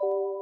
Oh.